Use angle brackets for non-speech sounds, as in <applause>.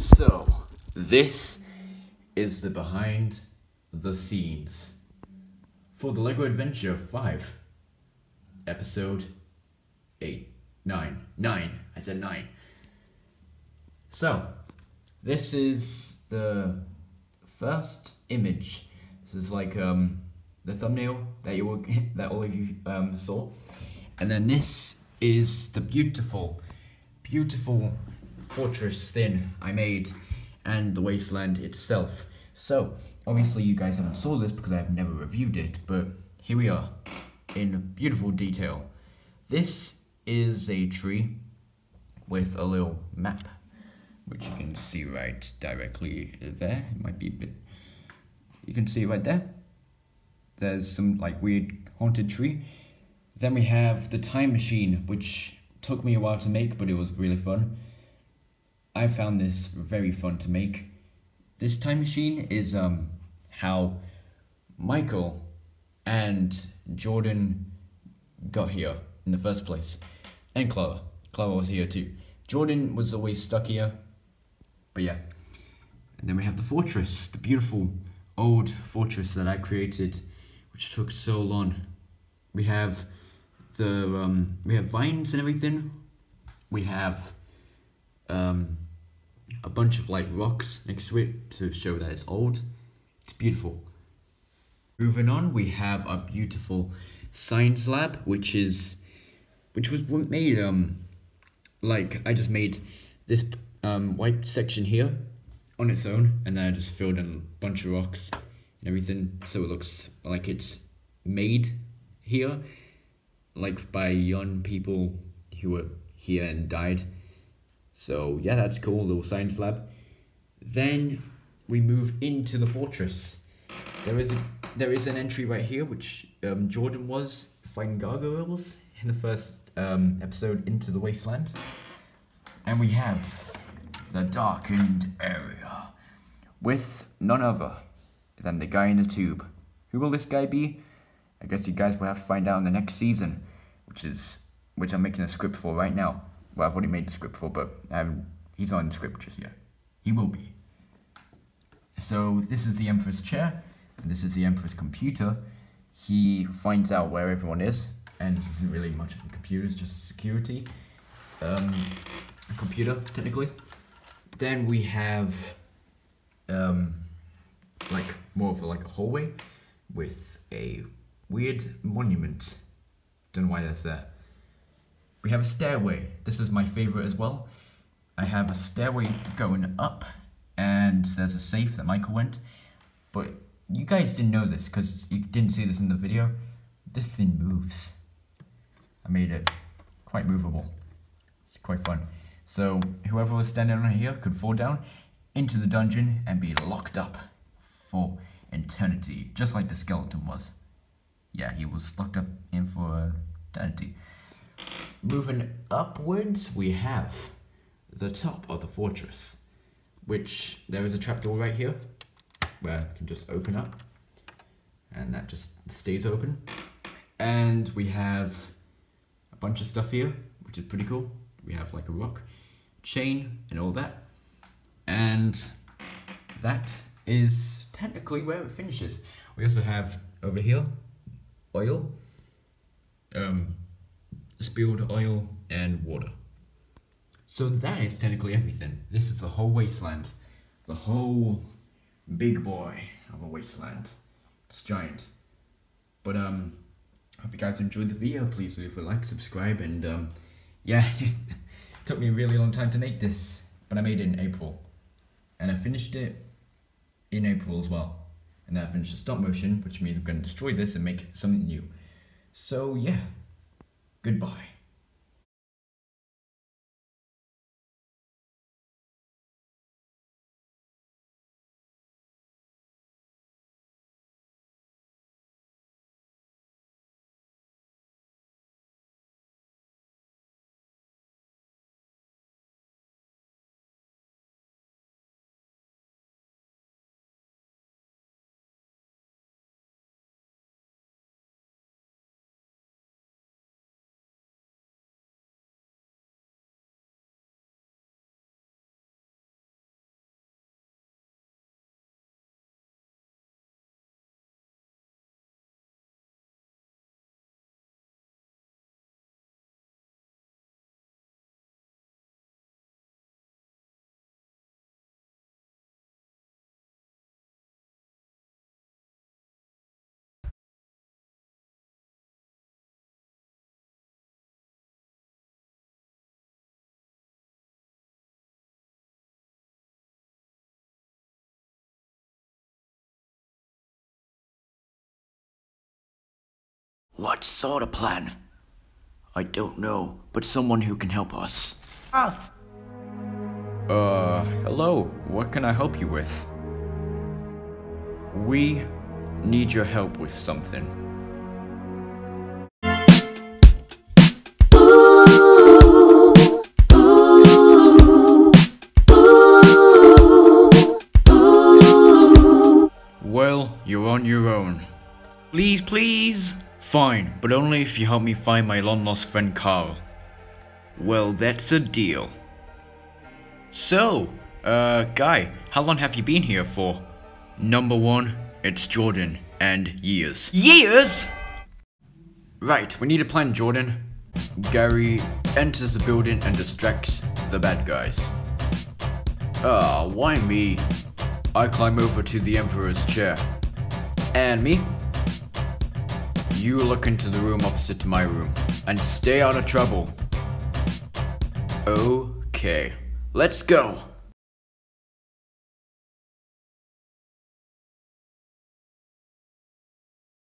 So, this is the behind the scenes for the LEGO Adventure 5, episode 8, 9, 9, I said 9. So, this is the first image. This is like um, the thumbnail that you will, <laughs> that all of you um, saw. And then this is the beautiful, beautiful fortress thing I made and the wasteland itself. So, obviously you guys haven't saw this because I have never reviewed it, but here we are in beautiful detail. This is a tree with a little map, which you can see right directly there. It might be a bit, you can see right there. There's some like weird haunted tree. Then we have the time machine, which took me a while to make, but it was really fun. I found this very fun to make. This time machine is um how Michael and Jordan got here in the first place. And Clara. Clara was here too. Jordan was always stuck here. But yeah. And then we have the fortress, the beautiful old fortress that I created, which took so long. We have the um, we have vines and everything. We have um, a bunch of like rocks next to it to show that it's old. It's beautiful. Moving on, we have a beautiful science lab, which is which was made um like I just made this um white section here on its own, and then I just filled in a bunch of rocks and everything, so it looks like it's made here, like by young people who were here and died. So yeah, that's cool, little science lab. Then we move into the fortress. There is a there is an entry right here, which um, Jordan was fighting gargoyles in the first um, episode into the wasteland, and we have the darkened area with none other than the guy in the tube. Who will this guy be? I guess you guys will have to find out in the next season, which is which I'm making a script for right now. Well, I've already made the script for, but um, he's not in the script just yet. He will be. So this is the Emperor's chair, and this is the Emperor's computer. He finds out where everyone is, and this isn't really much of a computer, it's just a security um, computer, technically. Then we have um, like more of a, like a hallway with a weird monument. Don't know why that's there. We have a stairway. This is my favorite as well. I have a stairway going up and there's a safe that Michael went. But you guys didn't know this because you didn't see this in the video. This thing moves. I made it quite movable. It's quite fun. So whoever was standing on here could fall down into the dungeon and be locked up for eternity, just like the skeleton was. Yeah, he was locked up in for eternity. Moving upwards, we have the top of the fortress, which there is a trapdoor right here where it can just open up and that just stays open. And we have a bunch of stuff here, which is pretty cool. We have like a rock, chain, and all that. And that is technically where it finishes. We also have over here oil, um, spilled oil, and water. So that is technically everything. This is the whole wasteland. The whole big boy of a wasteland. It's giant. But um, hope you guys enjoyed the video. Please leave a like, subscribe, and um, <laughs> yeah, <laughs> took me a really long time to make this, but I made it in April. And I finished it in April as well. And then I finished the stop motion, which means I'm going to destroy this and make something new. So yeah, goodbye. What sort of plan? I don't know, but someone who can help us. Ah! Uh, hello. What can I help you with? We need your help with something. Well, you're on your own. Please, please. Fine, but only if you help me find my long lost friend Carl. Well, that's a deal. So, uh, Guy, how long have you been here for? Number one, it's Jordan, and years. Years? Right, we need a plan, Jordan. Gary enters the building and distracts the bad guys. Ah, why me? I climb over to the Emperor's chair. And me? You look into the room opposite to my room, and stay out of trouble. Okay, let's go.